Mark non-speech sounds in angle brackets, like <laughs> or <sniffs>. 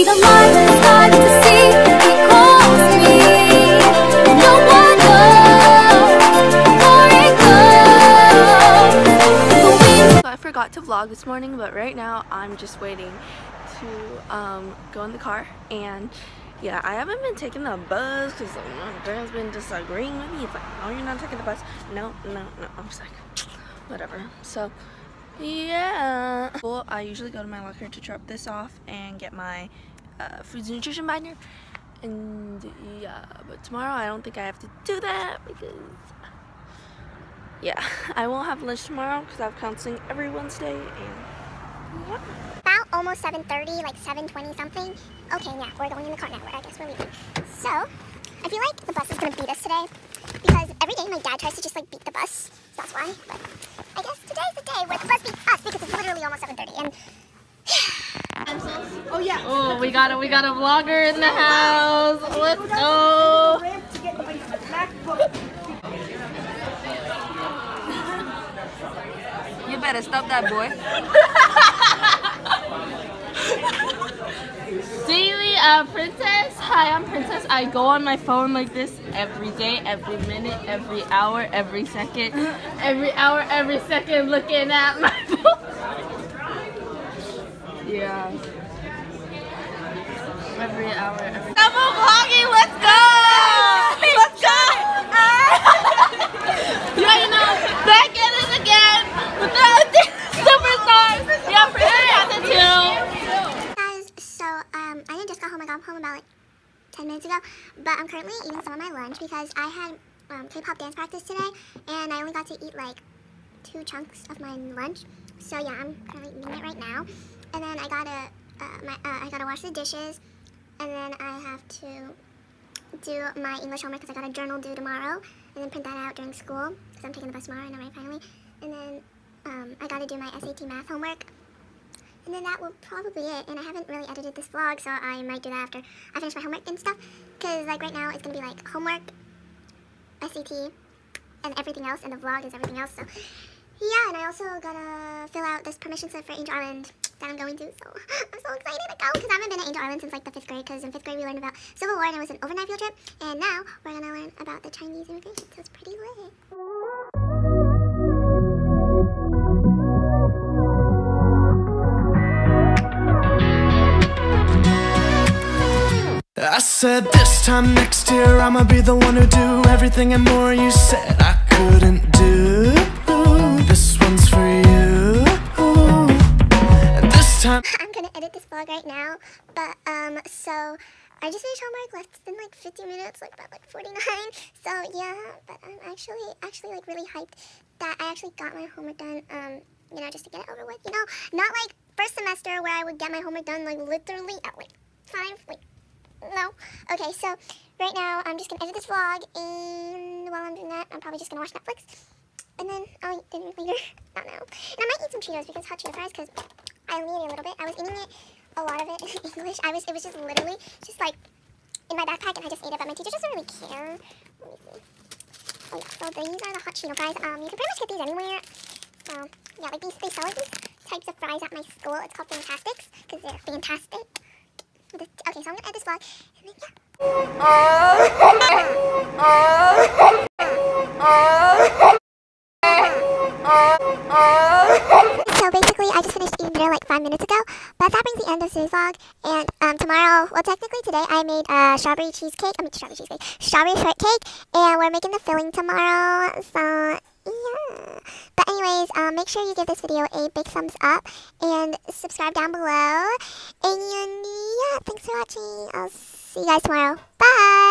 So I forgot to vlog this morning, but right now I'm just waiting to um, go in the car and yeah, I haven't been taking the bus because my dad's been disagreeing with me. It's like, no, you're not taking the bus. No, no, no. I was like, <sniffs> whatever. So, yeah. Well, I usually go to my locker to drop this off and get my uh, foods and nutrition binder. And yeah, but tomorrow I don't think I have to do that because yeah, <laughs> I won't have lunch tomorrow because I have counseling every Wednesday and yeah. About almost 7.30, like 7.20 something. Okay, yeah, we're going in the car now. I guess we're leaving. So, I feel like the bus is going to beat us today because every day my dad tries to just like beat the bus. So that's why. But I guess today's the day where the bus beats us because it's literally almost 7.30 and <sighs> Oh yeah. Oh, we got a we got a vlogger in the house. Let's go. You better stop that boy. <laughs> Daily, uh, Princess. Hi, I'm Princess. I go on my phone like this every day, every minute, every hour, every second, every hour, every second, looking at my <laughs> phone. Yeah. Every hour, every. Double vlogging. Let's go. Let's go. yeah, you know, back at it again with the <laughs> superstars. Yeah, it too. guys, so um, I just got home. I got home about like 10 minutes ago, but I'm currently eating some of my lunch because I had um, K-pop dance practice today, and I only got to eat like two chunks of my lunch. So yeah, I'm currently eating it right now, and then I gotta uh, my uh, I gotta wash the dishes, and then I have to do my English homework because I got a journal due tomorrow, and then print that out during school because I'm taking the bus tomorrow. And I'm right finally, and then um, I gotta do my SAT math homework. And then that will probably it. And I haven't really edited this vlog, so I might do that after I finish my homework and stuff. Because, like, right now it's going to be, like, homework, SAT, and everything else. And the vlog is everything else. So, yeah. And I also got to fill out this permission slip for Angel Island that I'm going to. So, <laughs> I'm so excited to go. Because I haven't been to Angel Island since, like, the fifth grade. Because in fifth grade we learned about Civil War and it was an overnight field trip. And now we're going to learn about the Chinese immigration. So, it's pretty lit. I said this time next year I'ma be the one who do everything and more you said I couldn't do. Time I'm gonna edit this vlog right now, but um, so I just finished homework less than like 50 minutes, like about like 49. <laughs> So yeah, but I'm actually actually like really hyped that I actually got my homework done. Um, you know, just to get it over with. You know, not like first semester where I would get my homework done like literally at like five like no. Okay, so right now I'm just gonna edit this vlog, and while I'm doing that, I'm probably just gonna watch Netflix, and then I'll eat dinner later. <laughs> I don't know. And I might eat some Cheetos because hot Cheeto fries, because I only ate a little bit. I was eating it, a lot of it in English. I was, it was just literally just like in my backpack, and I just ate it. But my teacher doesn't really care. Let me see. Oh yeah, so these are the hot Cheeto fries. Um, you can pretty much get these anywhere. So yeah, like these, they sell like these types of fries at my school. It's called Fantastix because they're fantastic. Okay, so I'm gonna end this vlog, and then yeah. I just finished eating dinner like five minutes ago, but that brings the end of today's vlog. And um, tomorrow, well, technically today, I made a strawberry cheesecake. I mean, strawberry cheesecake, strawberry shortcake, and we're making the filling tomorrow. So yeah. But anyways, um, make sure you give this video a big thumbs up and subscribe down below. And yeah, thanks for watching. I'll see you guys tomorrow. Bye.